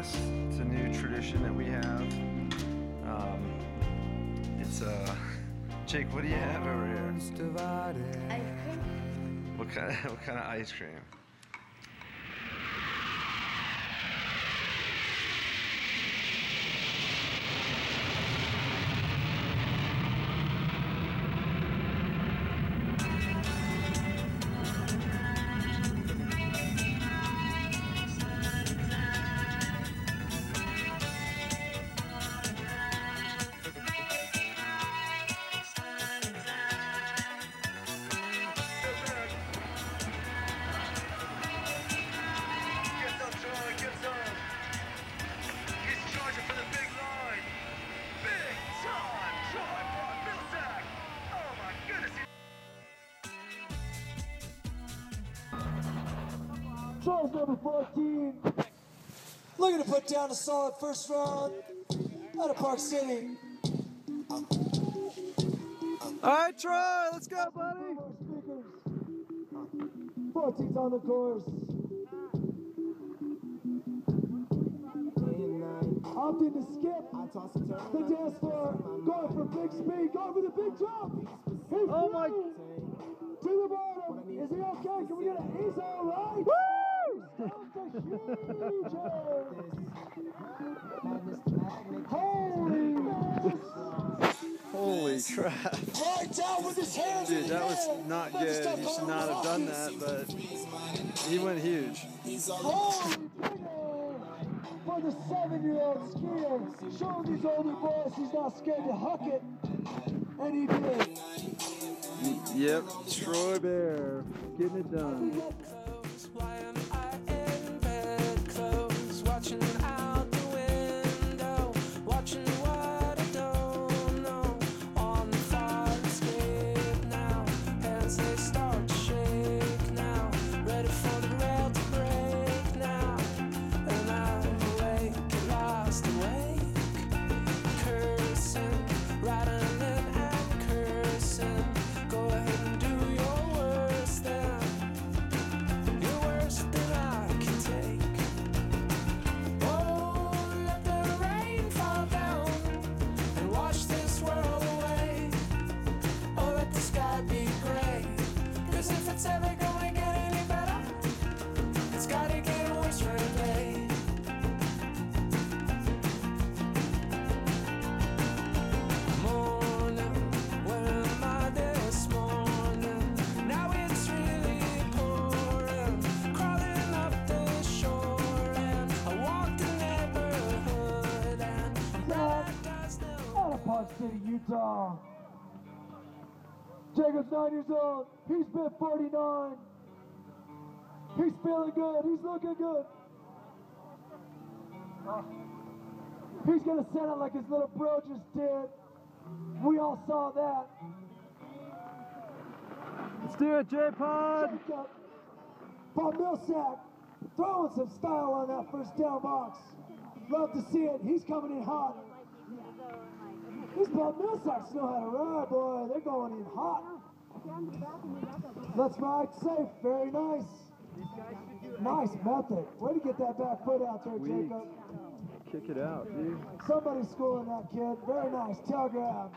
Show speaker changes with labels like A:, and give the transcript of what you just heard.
A: breakfast. It's a new tradition that we have. Um, it's uh, Jake. What do you have over here?
B: Ice cream.
A: What kind? Of, what kind of ice cream?
C: Charles number 14. Looking to put down a solid first round out of Park City.
A: All right, Troy. Let's go, buddy.
C: More 14's on the course. Opting to skip the dance floor. Going for big speed. Going for the big jump. He's
A: Oh, my-
C: To the bottom. Is he okay? Can we get a he's all right? Woo! Holy
A: crap. Dude, that was not good. He should not have done that, but he went huge.
C: For the seven-year-old skier. Showing these older boys he's not scared to huck it. And he did.
A: Yep, Troy Bear getting it done.
C: Utah. Jacob's nine years old. He's been 49. He's feeling good. He's looking good. He's gonna send it like his little bro just did. We all saw that.
A: Let's do it, J Pod.
C: Jacob Podmilsak throwing some style on that first down box. Love to see it. He's coming in hot. These Podmilsaks know how to ride, boy. They're going in hot. Let's ride safe. Very nice. Nice method. Way to get that back foot out there, Jacob.
A: Kick it out, dude.
C: Somebody's schooling that kid. Very nice. Tail grab.